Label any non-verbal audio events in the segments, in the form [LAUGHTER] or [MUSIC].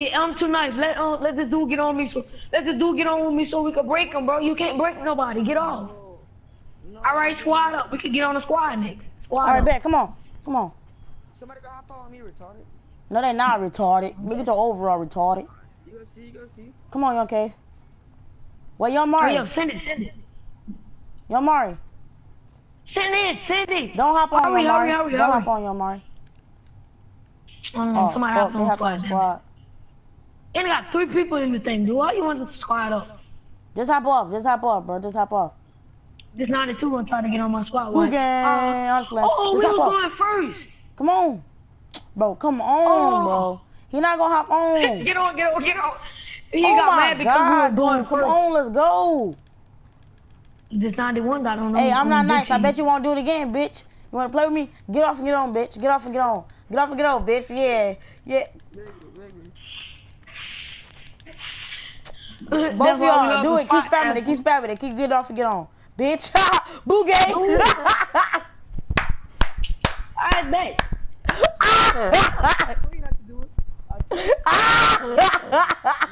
Yeah, I'm too nice. Let uh, let this dude get on me so let this dude get on with me so we can break him, bro. You can't break nobody. Get off. No, All right, squad up. We can get on the squad next. Squad All right, up. bet. Come on. Come on. Somebody go hop on me, retarded. No, they not retarded. Look at your overall retarded. You gonna see, you gonna see. Come on, Young K. Wait, Young Mari. Hurry up, send it, send it. Young Mari. Send it, send it. Don't hop on, Hurry, Young Mari. hurry, hurry, Don't hurry. hop on, Young Mari. Um, Oh, somebody fuck, hopped they on the hopped on squad. squad. And they got three people in the thing, dude. Why you want to squad up? Just hop off. Just hop off, bro. Just hop off. This 92 gonna try to get on my squad. Who gang? uh, I'm just playing. oh, Just we hop was off. going first. Come on. Bro, come on, Oh. bro. He not gonna hop on. [LAUGHS] Get on, get on, get on. He oh got my mad because god, we were going dude. Come on, let's go. This 91 got on. Hey, I'm not nice. I bet you won't do it again, bitch. You wanna play with me? Get off and get on, bitch. Get off and get on. Get off and get on, bitch. Yeah. Yeah. Both of y'all do it. Keep spamming it. Keep spamming it. Keep get off and get on. Bitch. Boogay. I bet. Tell you not to do it. I tell you.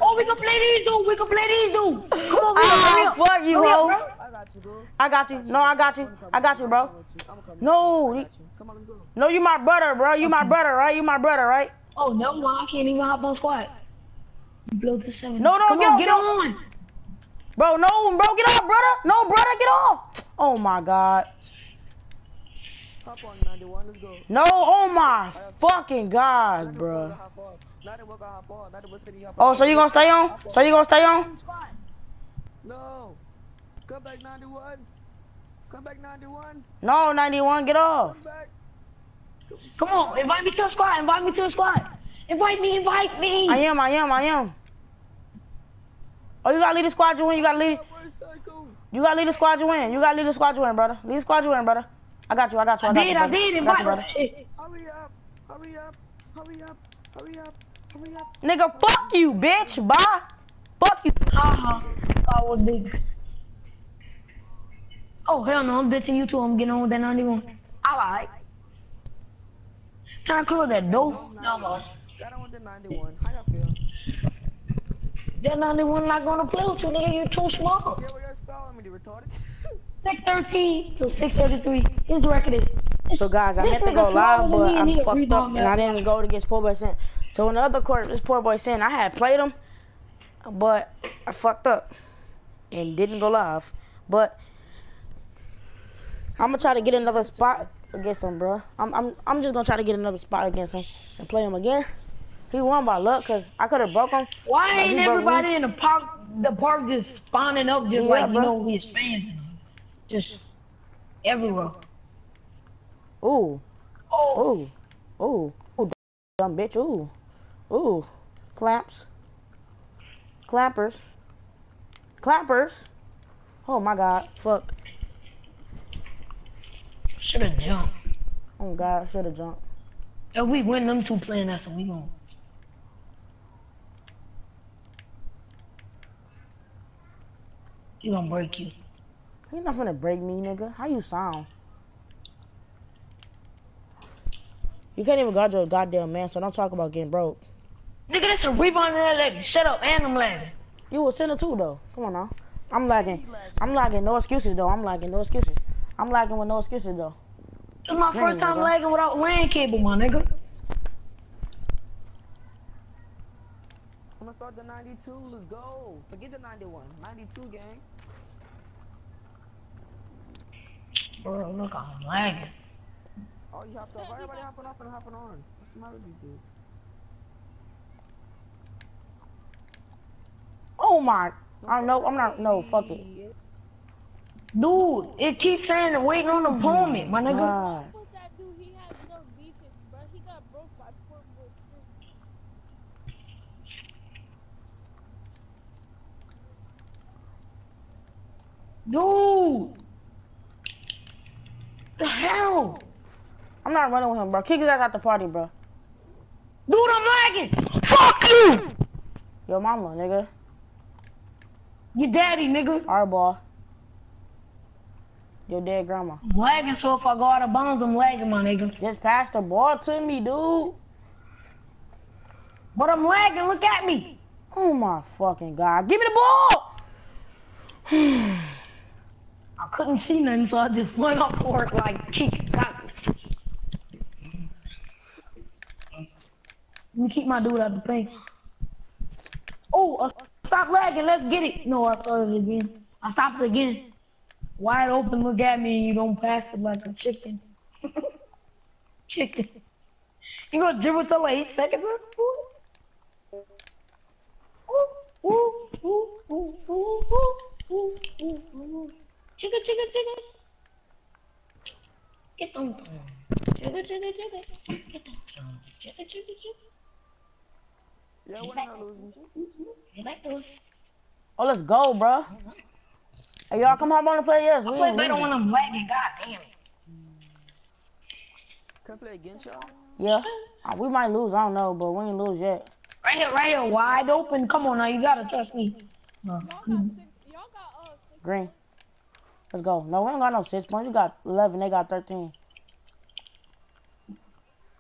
Oh, we can play these, dude. We can play these, dude. Come on, we can Ah, hurry up. fuck you, Hurry ho. bro. I got you, bro. I got you. No, I got you. I got you, bro. No, I he- got you. Come on, let's go. No, you my brother, bro. You my [LAUGHS] brother, right? You my brother, right? Oh, no, no, I can't even hop on squad. Blow this seven. No, no, Come get on, on, get get on. on. Bro, no, bro, get off, brother. No, brother, get off. Oh my god. Hop on 91, let's go. No, oh my fucking god, bro. gonna hop on. 91 gonna hop on. 91 said he hop Oh, so you gonna stay on? So you gonna stay on? No. Come back 91. Come back 91. No, 91, get off. Come back. Come on, invite me to the squad. Invite me to the squad. Invite me, invite me. I am, I am, I am. Oh, you gotta lead the squad you win. You gotta lead. You gotta lead the squad you win. You gotta lead the squad you win, brother. Lead the squad you win, brother. I got you. I got you. I I got did, you. I brother. did. I got you, Invite brother. me. Hurry up. Hurry up. Hurry up. Hurry up. Hurry up. Nigga, fuck you, bitch. Bye. Fuck you. Uh-huh. I was big. Oh, hell no, I'm ditching you too. I'm getting on with that 91. Alright. Trying to close that door? No, no. Got on with the 91. How y'all feel? That 91 not gonna play with you, nigga. You're too small. Yeah, what y'all spell on me, the retarded? [LAUGHS] 613 to 633. His record is. So guys, I This meant to go live, but I'm fucked up, rebound and I didn't go against Poor Boy Sin. So in the other quarter, this Poor Boy Sin, I had played him, but I fucked up and didn't go live. But I'm gonna try to get another spot against him, bro. I'm I'm I'm just gonna try to get another spot against him and play him again. He won by luck, cause I could have broke him. Why ain't everybody in the park, the park just spawning up just Yeah, like, you bro. know, his fans? Just everywhere. Ooh, Oh, ooh, ooh, ooh, dumb bitch. Ooh, ooh, clamps, Clappers. Clappers. Oh my god, fuck. should have jumped. Oh god, should have jumped. If we win them two playing, that's what we going He gonna break you. He not finna break me, nigga. How you sound? You can't even guard your goddamn man, so don't talk about getting broke. Nigga, that's a rebound in that leg. Shut up, and I'm lagging. You was center too, though. Come on now. I'm lagging. I'm lagging. No excuses, though. I'm lagging. No excuses. I'm lagging with no excuses, though. It's my Dang, first time nigga. lagging without LAN cable, my nigga. I'm gonna start the 92. Let's go. Forget the 91. 92 gang. Bro, look, I'm lagging. Oh, you hopped off. Everybody hopping off and hopping on. What's the matter with you, dude? Oh my. I know. I'm not. No, fuck it. Dude, it keeps saying waiting on the oh opponent, my nigga. God. Fuck that dude, he has no defense, bro. He got broke by four boys. Dude. The hell? I'm not running with him, bro. Kick his ass out the party, bro. Dude, I'm lagging. Fuck you. Your mama, nigga. Your daddy, nigga. Our ball. Your dead grandma. I'm lagging, so if I go out of bounds, I'm lagging, my nigga. Just pass the ball to me, dude. But I'm lagging. Look at me. Oh my fucking god. Give me the ball! [SIGHS] I couldn't see none, so I just went up for it like cheek Let me keep my dude out the paint. Oh, uh, stop lagging. Let's get it. No, I started it again. I stopped it again. Wide open, look at me. You don't pass it like a chicken. [LAUGHS] chicken. You gonna dribble till like eight seconds? Ooh. Ooh, ooh, ooh, ooh, ooh, ooh, ooh, ooh. Chicka, chicka, chicka. Get them. Chicka, chicka, chicka. Get them. Chicka, chicka, chicka. Yeah, when am I losing? Get back to it. Oh, let's go, bro. Hey, y'all come hop on and play yes. We I play better losing. when I'm lagging. God damn it. Can I play against y'all? Yeah. Uh, We might lose, I don't know, but we ain't lose yet. Right here, right here, wide open. Come on now, you gotta trust me. Y'all got six. Y'all got uh six. Green. Let's go. No, we ain't got no six points. We got 11. They got 13.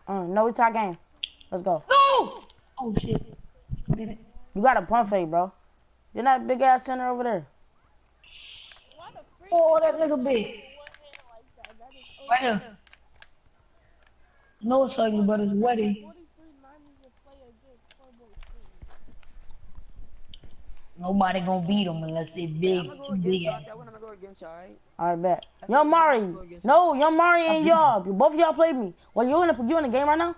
Mm, no, we tie game. Let's go. No! Oh shit. You got a pump fake, bro. You're that big ass center over there. Why the freak? Oh, that nigga big. One hand like that. That is Right here. No, it's ugly, but it's wetty. 43 90s will play against Turbo Nobody gonna beat them unless they big, I'm gonna go too against big. y'all. ass. That I'm gonna go against y'all, right? All right, bet. I Young Mari. go No, Young Mari and y'all. Both of y'all played me. Well, you in the you in the game right now?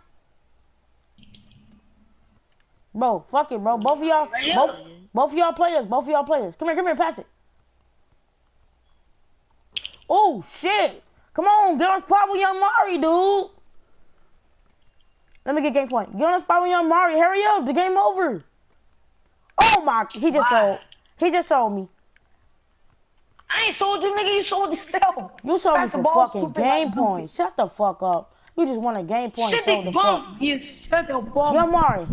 Bro, fuck it, bro. Both of y'all, both, both of y'all players. Both of y'all players. Come here, come here, pass it. Oh shit! Come on, get on spot with Young Mari, dude. Let me get game point. Get on spot with Young Mari. Hurry up, the game over. Oh my! He just Why? sold. He just sold me. I ain't sold you, nigga. You sold yourself. You sold me Pass the for ball fucking like game Goofy. points. Shut the fuck up. You just want a game point. They the fuck. You shut the bump. Young Mari.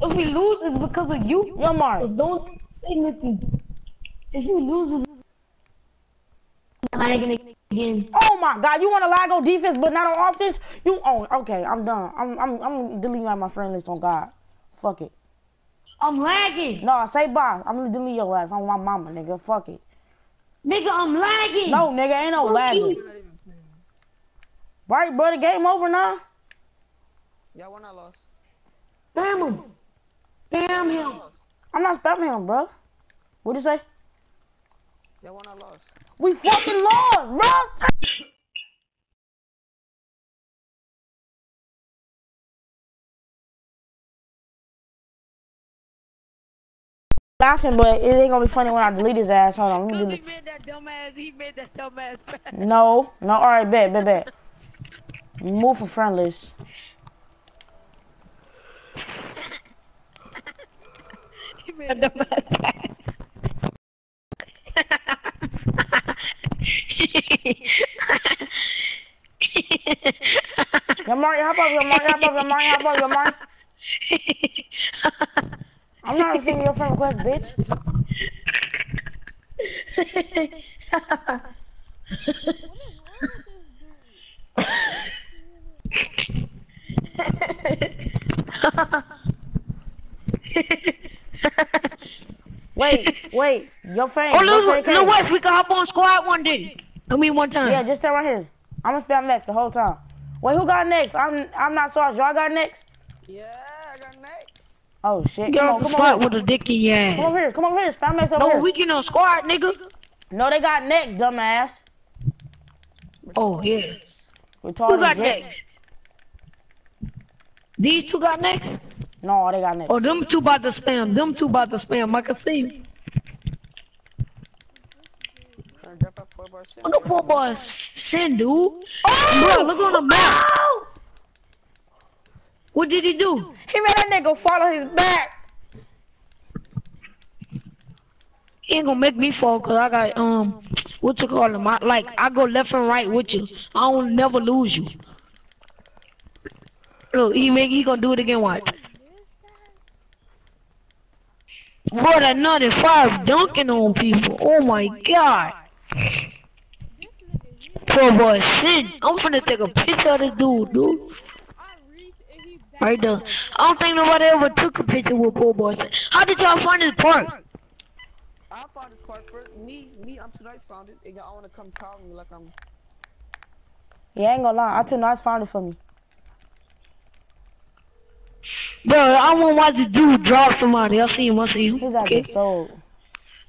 If we lose, it's because of you. So Mari. don't say nothing. If you lose, it's lagging again. Oh my god, you want to lag on defense but not on offense? You own. Okay, I'm done. I'm I'm I'm deleting out my friend list on God. Fuck it. I'm lagging. No, say bye. I'm gonna delete your ass on my mama, nigga. Fuck it. Nigga, I'm lagging. No, nigga, ain't no Fuck lagging. even playing. Right, brother, game over now. Y'all won, I lost. Spam him. Spam him. I'm not spamming him, bro. What'd you say? Y'all won, I lost. We fucking lost, bro. Laughing, but it ain't gonna be funny when I delete his ass. Hold on, let me delete. made that dumbass, he made that dumbass. No, no, alright, bet, bet, bet. Move from friend list. he made that dumbass. Mario, hop up, Mario, hop up, Mario, hop up, Mario. I'm not receiving your friend request, bitch. What is wrong with this? Wait, wait, your friend. oh, your look, friend look. West, we can hop on squad one day. I mean, one time. Yeah, just stay right here. I'm gonna spam next the whole time. Wait, who got next? I'm I'm not sorry. Y'all got next? Yeah, I got next. Oh shit! Get Come off on, the come spot on, with a dick in your come ass. over here, come over here. Spam next over No, here. we get on squad, nigga. No, they got neck, dumbass. Oh, yeah. Retarded Who got neck? These two got neck? No, they got neck. Oh, them two about to spam. Them two about to spam. I can see. 'em. Gonna drop out four bar. Look at poor boys. Send, dude. Oh! Bro, look on the map. What did he do? He made that nigga fall on his back. He ain't gonna make me fall because I got, um, what you call him? I, like, I go left and right with you. I don't never lose you. Look, he make, he gonna do it again, watch. Bro, that 95 dunking on people. Oh my god. Poor boy, sin. I'm finna take a picture of this dude, dude. I reach and Right there. I don't think nobody ever took a picture with poor boy. How did y'all find this park? I found this park first. Me, me, I'm too nice found it. And y'all wanna come call me like I'm. Yeah, I ain't gonna lie. I too nice found it for me. Bro, I want to watch this dude drop somebody. I'll see him, I'll see him. He's out Okay. there sold.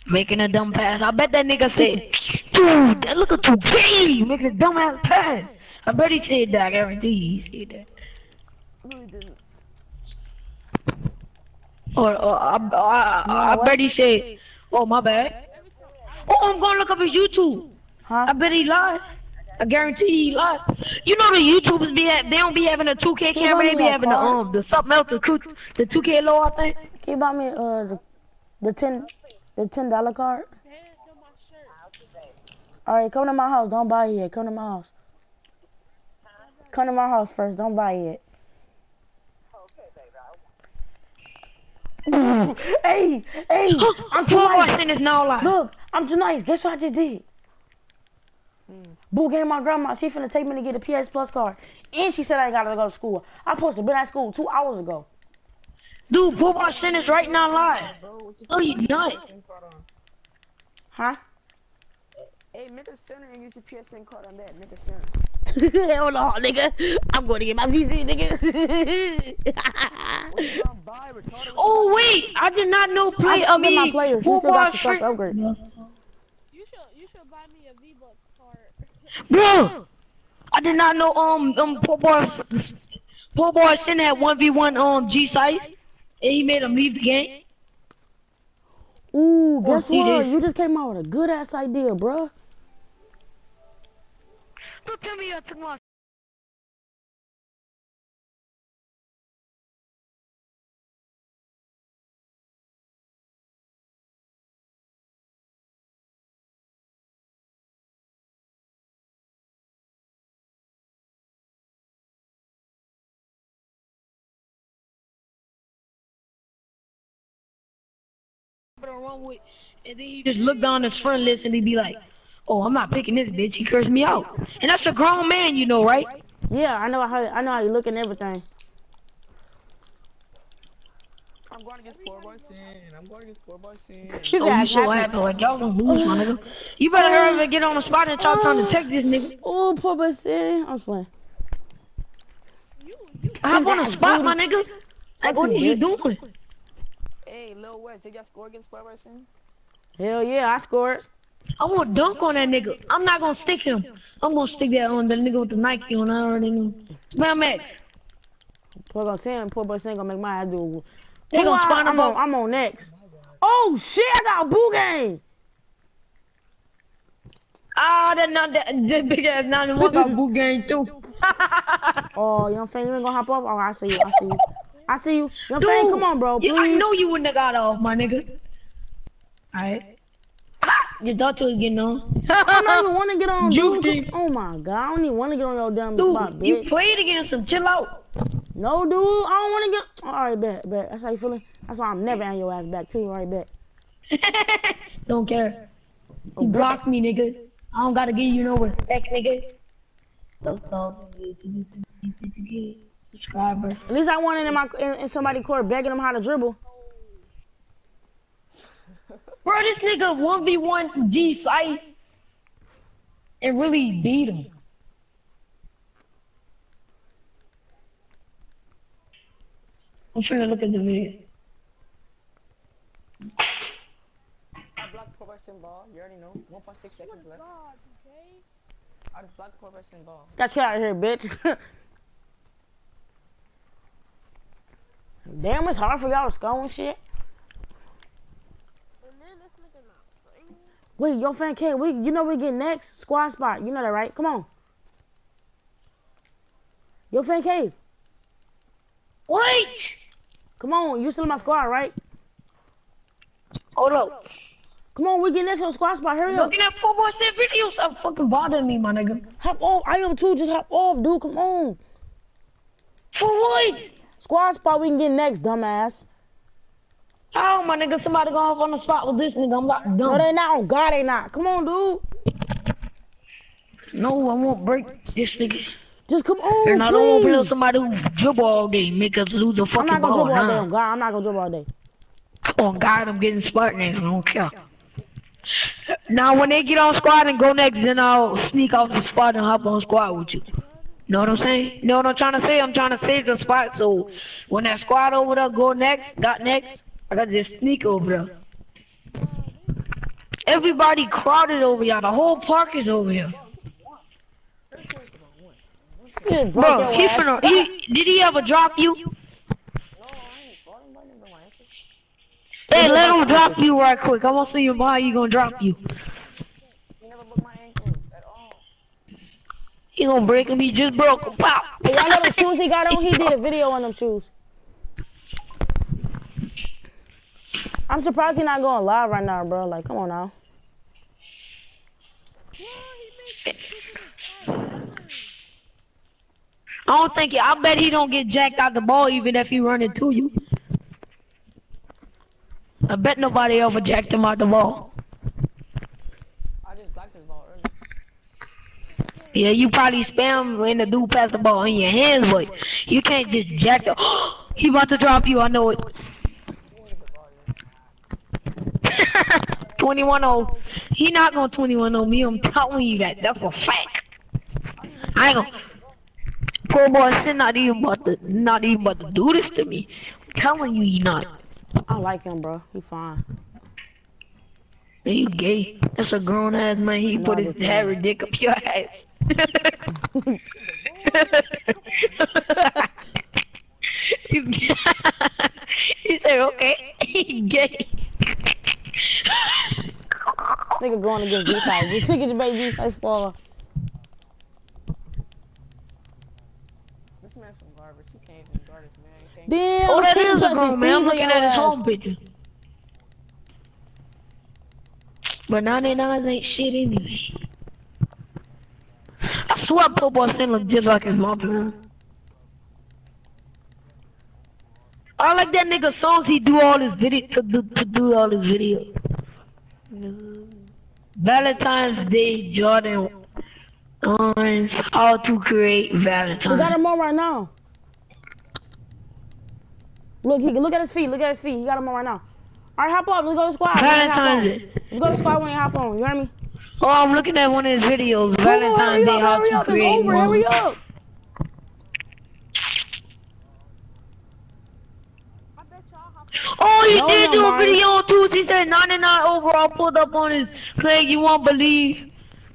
Making a dumb pass. I bet that nigga said, dude, that look at you gay, making a dumb ass pass. I bet he said that. I guarantee he said that. No, he didn't. Or, or I, I, I, I bet he said, oh my bad. Oh, I'm gonna look up his YouTube. Huh? I bet he lied. I guarantee he lied. You know the YouTubers be ha- they don't be having a 2K camera, they be having the um the something else the the 2K low I think. Can you buy me uh the, the ten the ten dollar card? Hand to my shirt. All right, come to my house. Don't buy it yet. Come to my house. Come to my house first. Don't buy it. Hey, hey, [GASPS] I'm too Poor boy nice. sent us no lie. Look, I'm too nice. Guess what I just did? Boo gave my grandma. She finna take me to get a PS Plus card. And she said I ain't gotta go to school. I supposed to been at school two hours ago. Dude, poor boy sent us right now live. Bro, Oh, you nuts. PSN? Huh? Hey, make a center and use your PSN card on that. Make a center. Hell no, nigga. I'm going to get my VC, nigga. What you gonna buy? Oh wait, I did not know play. I I upgraded mean, my player. He still got Boy some to Shrink- upgrade. You should you should buy me a V Bucks card. Bro, I did not know um um poor boy poor boy sent that one v one um G size, and he made him leave the game. Ooh, Oh, guess what? You just came out with a good ass idea, bruh. Me, I took my. Wrong with, and then he just look down his friend list and he'd be like, "Oh, I'm not picking this bitch." He cursed me out, and that's a grown man, you know, right? Yeah, I know how I know how you look and everything. I'm going against poor boy sin. I'm going against poor boy sin. [LAUGHS] His Oh, you ass so happy. happy like y'all gonna lose, my nigga. Oh. You better hurry up and get on the spot and start trying to text this nigga. Oh, poor boy sin. I'm just playing. You you Hop on the spot, booty. my nigga. Like, what is you doing? Hey, Lil West, did y'all score against poor boy sin? Hell yeah, I scored. I want to dunk on that nigga. I'm not gonna stick him. I'm gonna stick that on the nigga with the Nike on. I already know. Where I'm at. Poor boy sin. Poor boy sin gonna make my ass do. They gonna spawn I'm on, I'm on next. Oh shit! I got a boo game. Ah, that not that, that big ass 91 got boot [LAUGHS] game too. Oh, young fan, you ain't gonna hop up? Oh, I see you. I see you. I see you. Young fan, come on, bro. Yeah, I know you wouldn't have got off, my nigga. Alright. Your daughter was getting on. [LAUGHS] I don't even want to get on, You dude. did. Oh my god, I don't even want to get on your damn spot, Dude, you bitch. played against him. Chill out. No, dude, I don't want to get. All right, bet, bet. That's how you feeling. That's why I'm never on your ass back too. All right, bet. [LAUGHS] Don't care. Oh, You blocked me, nigga. I don't gotta give you no respect, nigga. Don't talk to me. Subscriber. At least I wanted in my in, in somebody court begging them how to dribble. Bro, this nigga 1v1 G size and really beat him. I'm trying to look at the video. I blocked poor boy sin ball. You already know. 1.6 seconds oh left. God, okay? I just blocked poor boy ball. Got you out of here, bitch. [LAUGHS] Damn, it's hard for y'all to score and shit. And then this nigga not playing. Wait, yo, fan K, we you know we get next squad spot. You know that, right? Come on. Yo, fan cave. Wait! Come on, you still in my squad, right? Hold up. Come on, we get next on squad spot. Hurry up. Looking at football set videos, stop fucking bothering me, my nigga. Hop off. I am too. Just hop off, dude. Come on. For what? Squad spot we can get next, dumbass. How, my nigga? Somebody go off on the spot with this nigga. I'm not No, they not. On God, they not. Come on, dude. No, I won't break this nigga. Just come on, And I don't want to play with somebody who dribble all day, make us lose the fucking ball. I'm not gonna ball. dribble all day. On God, I'm not gonna dribble all day. Come on, God, I'm getting smart now. I don't care. Now, when they get on squad and go next, then I'll sneak off the spot and hop on squad with you. Know what I'm saying? Know what I'm trying to say? I'm trying to save the spot so when that squad over there go next, got next, I got this sneak over there. Everybody crowded over here. The whole park is over here. You just broke Bro, your he finna, he, did he ever drop you? No, I ain't falling by them, ankles. Hey, let him drop you right quick. I want to see you how he gonna drop you. He never broke my ankles at all. He gonna break him. He just broke him. Pop. Hey, y'all know the shoes he got on? He did a video on them shoes. I'm surprised he's not going live right now, bro. Like, come on now. I don't think. He. I bet he don't get jacked out the ball even if he run into you. I bet nobody ever jacked him out the ball. I just blocked his ball earlier. Yeah, you probably spam when the dude pass the ball in your hands, but you can't just jack the. [GASPS] he about to drop you. I know it. 21 0. He not gonna 21 0 me. I'm telling you that. That's a fact. I ain't gonna. Poor boy, shit not even about to not even about to do this to me. I'm telling you, he not. I like him, bro. He fine. Man, you gay. That's a grown ass man. He put his hairy dick up your ass. [LAUGHS] [LAUGHS] He said, okay, [LAUGHS] he gay. Nigga going against G side. Just nigga debate G side for. This man's some garbage. He can't even guard his man. Damn. Oh, that King is a grown man. I'm looking at your his home picture. But 99 ain't shit anyway. I swear Poor Boy Sin look just like his mom. man. I like that nigga songs he do all his video to do to do all his videos. Valentine's Day, Jordan on how to create Valentine's. We got him on right now. Look, he look at his feet. Look at his feet. He got him on right now. All right, hop up. Let's go to squad. When he hop on. Valentine's Day. Let's go to squad when you hop on. You hear me? Oh, I'm looking at one of his videos. Hurry Valentine's Day, up, how hurry up. It's over. one. Hurry up. I bet y'all hop Oh, he No, did no, do a Mari. video on Tuesday. He said 99 overall pulled up on his play. You won't believe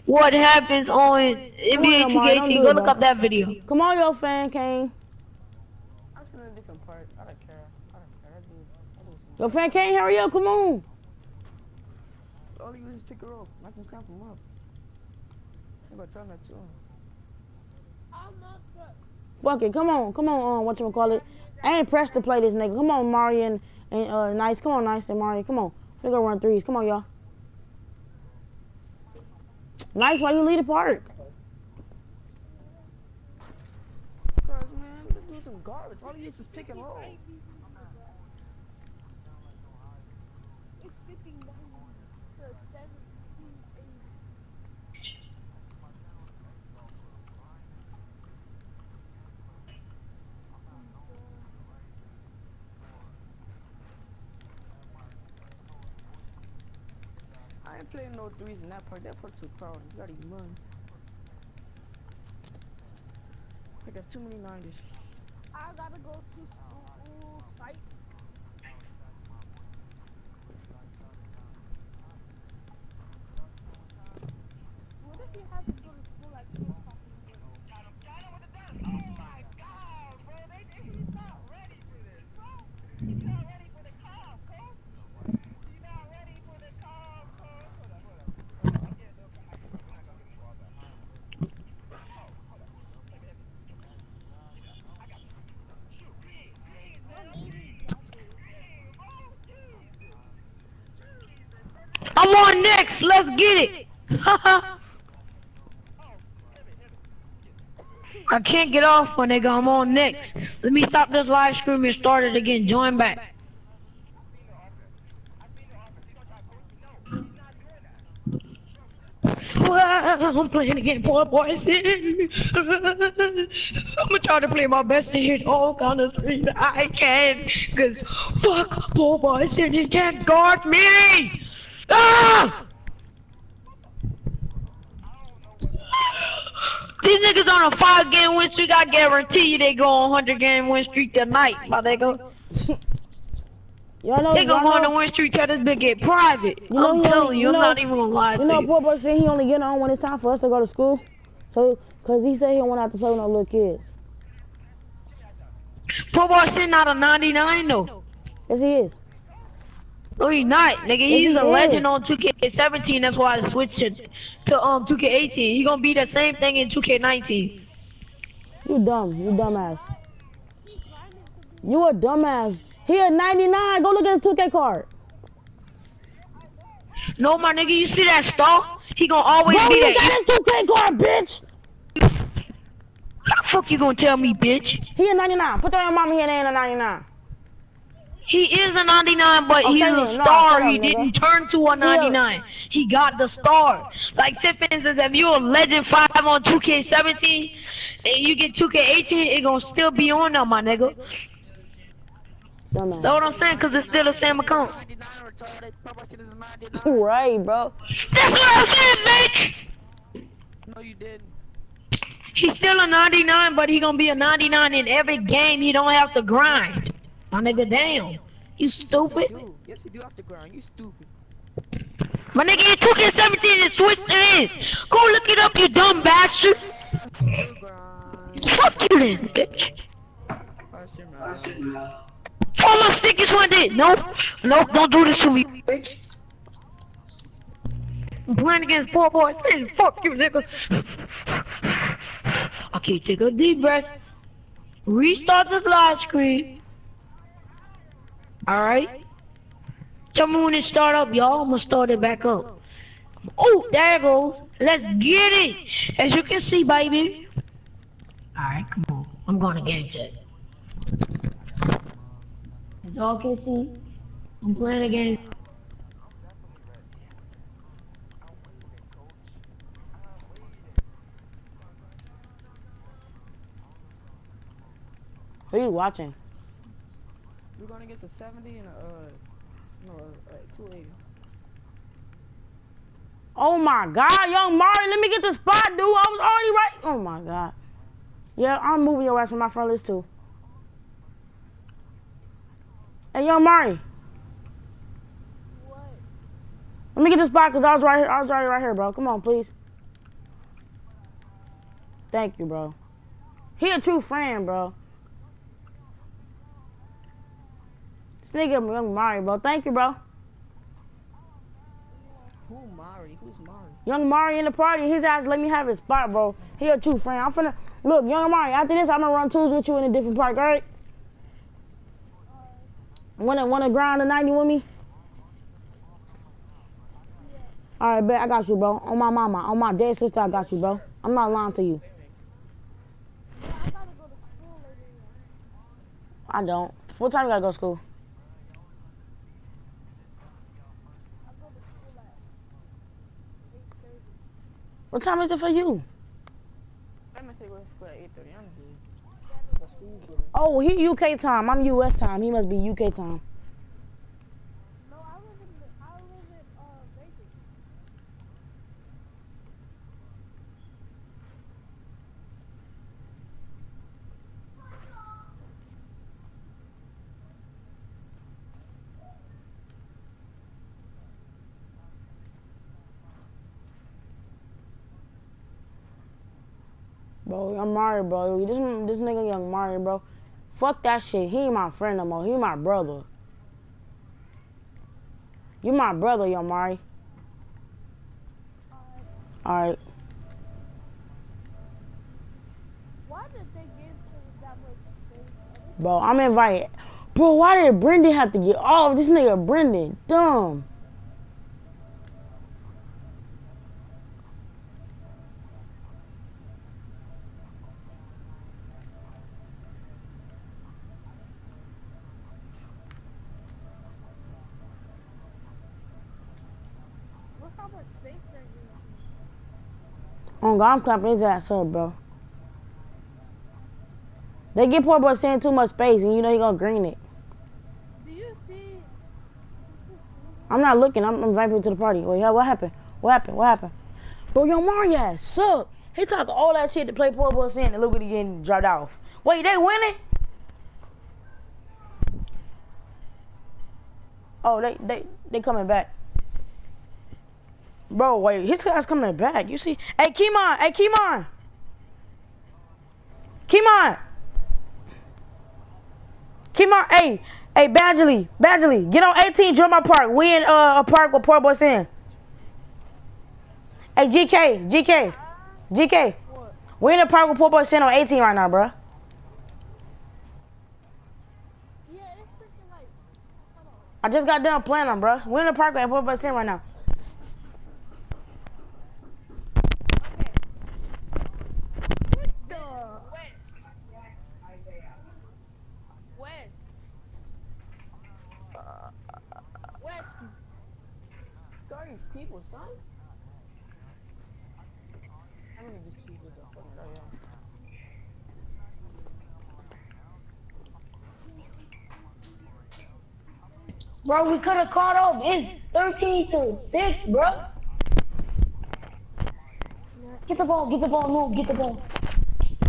what happens on NBA on, Mari, don't 2K18. do Go look bro. up that video. Come on, yo, fan, Kane. I'm just in a different part. I don't care. I don't care. I do. I do some- Yo, fan, Kane, hurry up. Come on. All he was is pick her up. I can cramp him up. I'm gonna tell him that too. I'm not but Fuck it. Come on. Come on, um, whatchamacallit. I ain't pressed to play this nigga. Come on, Mari and, and uh, Nice. Come on, Nice and Mario, Come on. We go run threes. Come on, y'all. Nice, why you lead the park? Cause man, this dude's some garbage. All he uses is pick and roll. it's 59 to 17 I ain't playing no threes in that part. That part too crowded. You gotta money. I got too many 90s. I gotta go to school site. What if you to go to school like two o'clock in the morning? I'm Let's get it. [LAUGHS] I can't get off, when they go, I'm on next. Let me stop this live stream and start it again. Join back. I'm playing again, poor boy. [LAUGHS] I'm gonna try to play my best and hit all kind of that I can. Cause fuck, poor boy he can't guard me. Ah! These niggas on a five game win streak, I guarantee you they go on 100 game win streak tonight, my nigga. Y'all know, They gonna go on know, the win streak till this bitch get private. You know I'm telling only- you, you I'm know- not even gonna lie you to know, you. poor boy said he only get on when it's time for us to go to school. So, cause he said he don't want to have to play with no little kids. Poor boy sitting out of 99 though. Yes, he is. No, he not, nigga. Yes, He's he a is. legend on 2K17. That's why I switched it to um 2K18. He gonna be the same thing in 2K19. You dumb. You dumbass. You a dumbass. He a 99. Go look at the 2K card. No, my nigga, you see that star? He gonna always Go be look that. at his 2K card, bitch. How the fuck you gonna tell me, bitch? He a 99. Put that on your mama here. They ain't a 99. He is a 99, but Okay, he's then. a No, star. shut up, he didn't turn to a 99. He got the star. Like, say for instance, if you a legend 5 on 2K17 and you get 2K18, it gonna still be on there, my nigga. Dumbass. Know what I'm saying? Cause it's still the same account. 99 retarded. Papa shit is a 99. right, bro. That's what I'm saying, bitch! No, you didn't. He's still a 99, but he gonna be a 99 in every game. He don't have to grind. My nigga, damn. You Yes, you stupid. do. Yes, you do have to grind. You stupid. My nigga, you took it 17 and switched it in. Go look it up, you dumb bastard. Fuck you then, bitch. That's your man. All my stickers one did. Nope. Nope, don't do this to me. Bitch. I'm playing against poor boy Sin. Fuck you, nigga. Okay, take a deep breath. Restart the live screen. Alright? Tell me when it start up, y'all. I'm gonna start it back up. Oh, there it goes. Let's get it. As you can see, baby. Alright, come on. I'm to game check. As y'all can see, I'm playing a game. Who you watching? We're gonna get to 70 and uh, no, uh, 280. Oh my God, young Mari, let me get the spot, dude. I was already right. Oh my God. Yeah, I'm moving your ass from my front list too. Hey, young Mari, What? let me get the spot because I was right here. I was already right here, bro. Come on, please. Thank you, bro. He a true friend, bro. Nigga, young Mari, bro. Thank you, bro. Who Mari? Who's Mari? Young Mari in the party, his ass let me have his spot, bro. He a true friend. I'm finna look, young Mari. After this, I'm gonna run twos with you in a different park, all right? Wanna wanna grind a ninety with me? All right, bet I got you, bro. On my mama, on my dead sister, I got you, bro. I'm not lying to you. I gotta go to school later. Yeah. I don't. What time you gotta go to school? I go to school at eight thirty. What time is it for you? Let me say we're school at 8:30. I'm good. The school good. Oh, he UK time. I'm US time. He must be UK time. No, I live in the, I live in uh Vegas. Bro, young Mario, bro. This this nigga young Mario, bro. Fuck that shit. He ain't my friend no more. He my brother. You my brother, young Mario. Alright. Why did they give that much space? Bro, I'm invited. Bro, why did Brendan have to get off? This nigga Brendan. Dumb. Look how much space they're giving. Oh God, I'm clapping his ass up, bro. They get poor boy sin too much space, and you know he gonna green it. Do you see? I'm not looking. I'm, inviting people to the party. Wait, what happened? What happened? What happened? Bro, yo, Mario ass suck. He talking all that shit to play poor boy sin, and look what he getting dropped off. Wait, they winning? Oh, they they they coming back. Bro, wait, his guy's coming back. You see? Hey, Kimon, hey, Kimon. Kimon. Kimon, hey, hey, Badgerly, Badgerly, get on 18, join my park. We in uh, a park with Poor Boy Sin. Hey, GK, GK, GK. We in a park with Poor Boy Sin on 18 right now, bro. Yeah, it's freaking like. I just got done playing them, bro. We in the park with Poor Boy Sin right now. What the? West. West. Start these people, son. How many of these people are fucking right here? Bro, we could have caught up. It's 13 to 6, bro. Get the ball, get the ball, no, get the ball.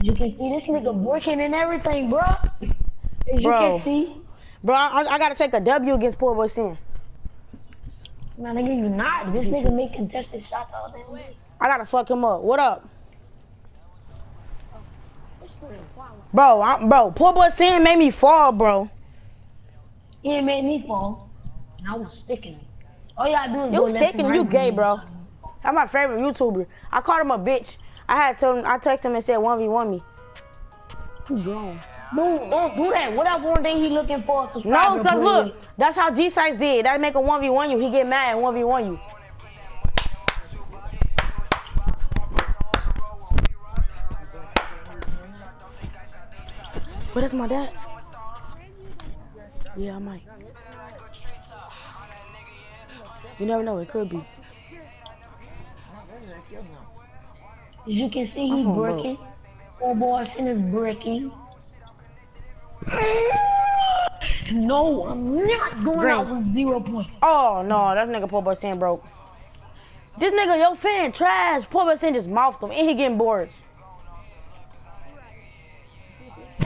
You can see this nigga working and everything, bro. As you Bro. can see. Bro, I, I gotta take a W against Poor Boy Sin. Nah, nigga, you not. This nigga make contested shots all day. I gotta fuck him up. What up? Bro, I'm, bro, Poor Boy Sin made me fall, bro. He made me fall. And I was sticking him. All y'all do is You go left sticking, and you gay, with me. bro. That's my favorite YouTuber. I called him a bitch. I had told him, I texted him and said 1v1 me. You grown. Don't, don't do that. What that one thing he looking for? a No, cause look, that's how G Sites did. That make a 1v1 you. He get mad and 1v1 you. But that's my dad. Yeah, I might. You never know, it could be. As you can see, I'm he's from breaking. Poor Boy Sin is breaking. No, I'm not going out with zero points. Oh no, that nigga Poor Boy Sin broke. This nigga, yo fan trash. Poor Boy Sin just mouthed him and he getting bored.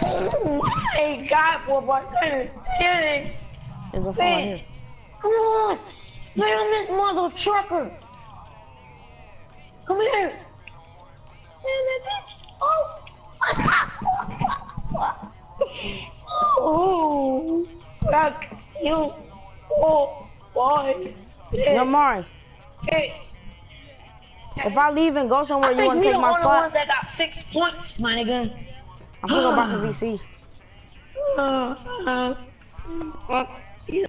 Oh my God, in Damn it. There's a phone here. Come on, stay on this mother trucker. Come here. Damn it, bitch. Oh. Oh, fuck you. Oh, boy. Yo, Mari, Hey. if I leave and go somewhere, I you wanna we take my spot? that got six points, my nigga. I'm gonna go back to [GASPS] VC. Uh, uh, fuck you.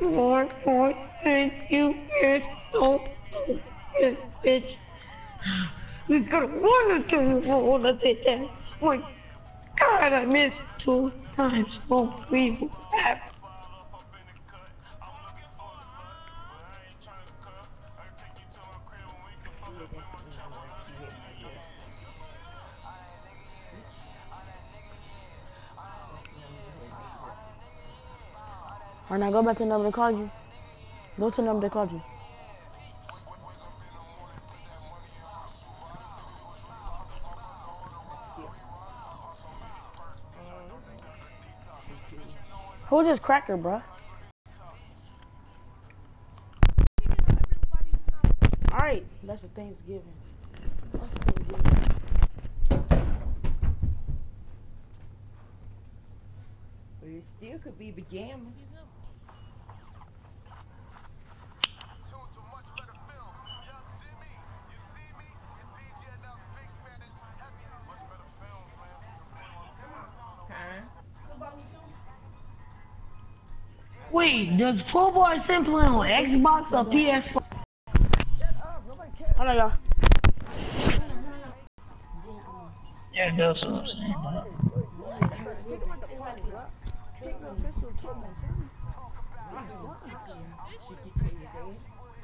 More, more, thank you, bitch. Oh, bitch. We have won the two for all of it. then. My God, I missed two times. Oh, we have. Alright, now go back to the number they called you. Go to the number they called you. Who's this cracker, bruh? Alright, that's a Thanksgiving. That's a Thanksgiving. But it still could be pajamas. Wait, does Pro Boy simply on Xbox or PS4? I know y'all. Yeah, that's what I'm saying.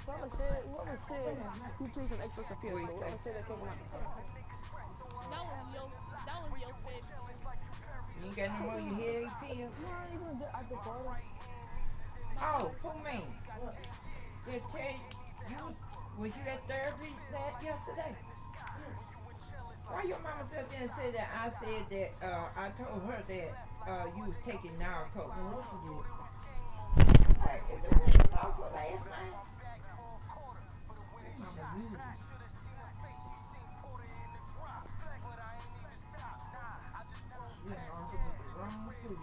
Whoever said, whoever said, who plays on Xbox or PS4, whoever said that came out. That was your, that was your favorite. You ain't got no more you headache pills? No, I ain't at the bottom. Oh, poor me. Just tell you, you was, was you at therapy that yesterday? Why your mama sat there and said that I said that, uh, I told her that, uh, you was taking Narco. Well, what you did? Like, is it was also last night? Mama. You I'm with the wrong food.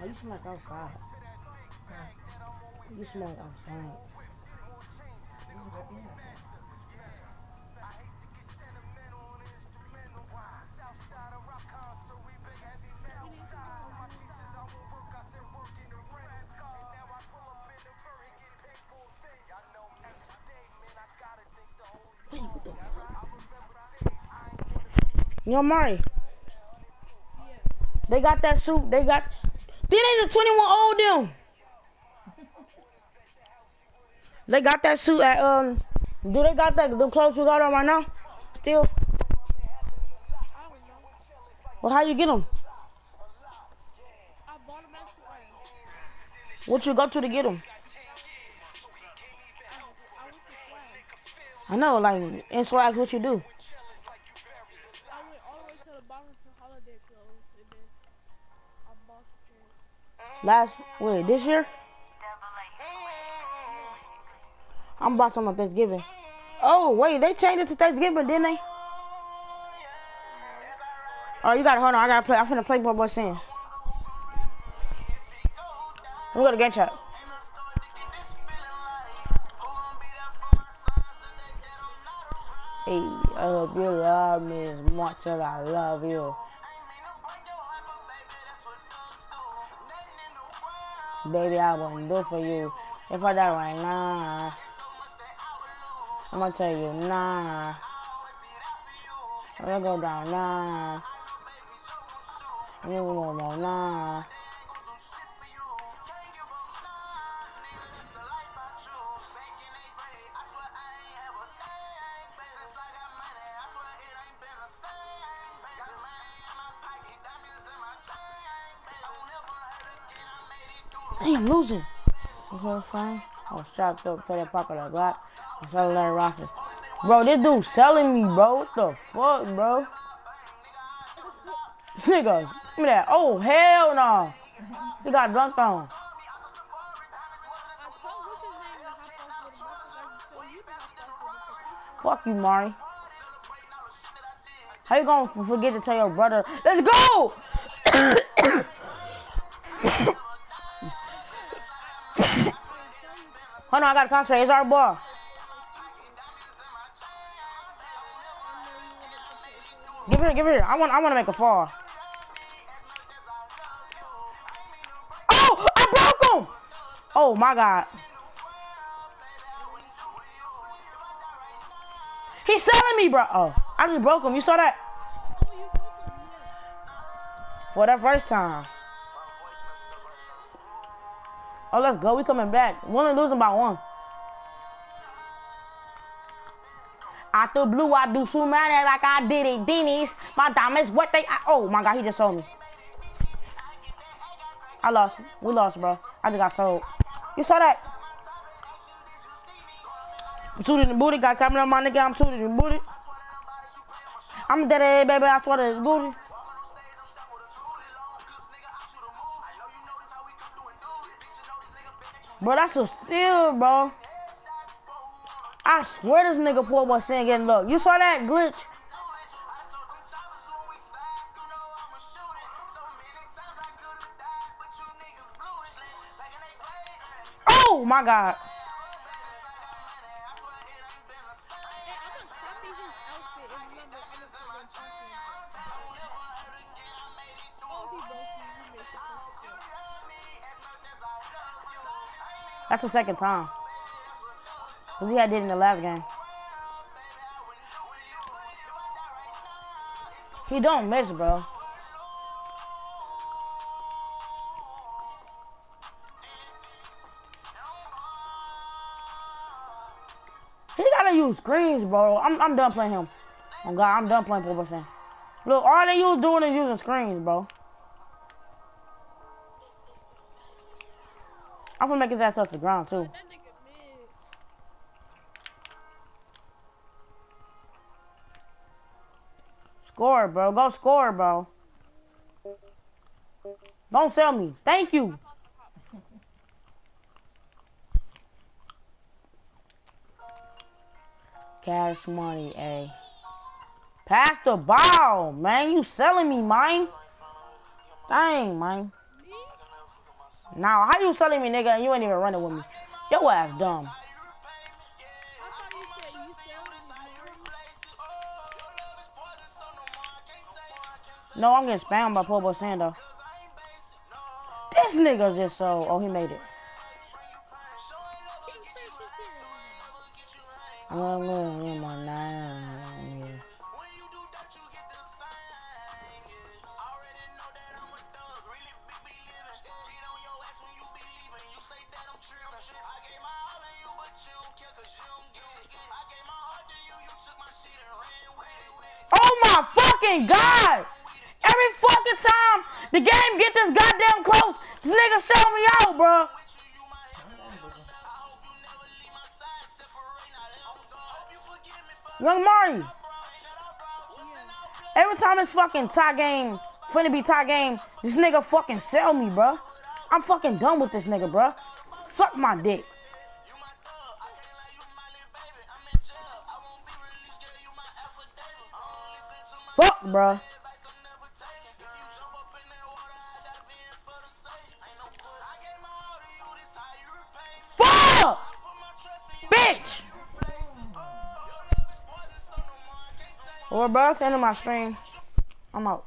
Oh, you like outside. You smell outside. Yo, Mari. They got that suit. They got. Ain't the 21 old them. They got that suit at um. Do they got that the clothes you got on right now? Still. Well, how you get them? Swag. What you go to to get them? I, Swag. Know, like in swags, what you do? Last, went this the I'm about some on Thanksgiving. Oh wait, they changed it to Thanksgiving, didn't they? Oh, you gotta hold on. I gotta play. I'm finna play boy saying. Let me go to game chat. Hey, I hope you love me as much as I love you. Baby, I wouldn't do for you if I die right now. I'm gonna tell you, nah. I'm gonna go down, nah. I'm gonna go down, nah. Hey, I'm losing. Okay, fine. I was strapped up, play that pocket like Larry Rocket. Bro, this dude selling me, bro. What the fuck, bro? Niggas, give me that. Oh, hell no. He got dunked on. Fuck you, Mari. How you gonna forget to tell your brother? Let's go! [COUGHS] Hold on, I gotta concentrate. It's our ball. Give here, give here. I want, I want to make a fall. Oh, I broke him! Oh my god. He's selling me, bro. Oh, I just broke him. You saw that? For that first time. Oh, let's go. We coming back. We only losing by one. The blue, I do so many like I did it. Denny's. My diamonds, what they. I, oh my god, he just sold me. I lost. We lost, bro. I just got sold. You saw that? I'm tooted in the booty. Got coming on my nigga. I'm tooted in the booty. I'm dead, baby. I swear to booty. Bro, that's a steal, bro. I swear this nigga poor boy sin getting look. You saw that glitch? Oh my god. That's the second time. Cause he had did in the last game. He don't miss, bro. they use screens, bro. I'm I'm done playing him. Oh God, I'm done playing Poor Boy Sin. Look, all they use doing is using screens, bro. I'm gonna make his ass touch the ground too. Score, bro. Go score, bro. Don't sell me. Thank you. Cash money, a. Pass the ball, man. You selling me, man. Dang, man. Now, how you selling me, nigga, and you ain't even running with me? Your ass dumb. No, I'm getting spammed by Poor Boy Sin. This nigga just so. Oh, he made it. I'm in my nine. Oh my fucking god! The game get this goddamn close, this nigga sell me out, bro. Young Mari. Every time it's fucking tie game, finna be tie game, this nigga fucking sell me, bro. I'm fucking done with this nigga, bro. Suck my dick. Fuck, bro. Bro, that's the end of my stream. I'm out.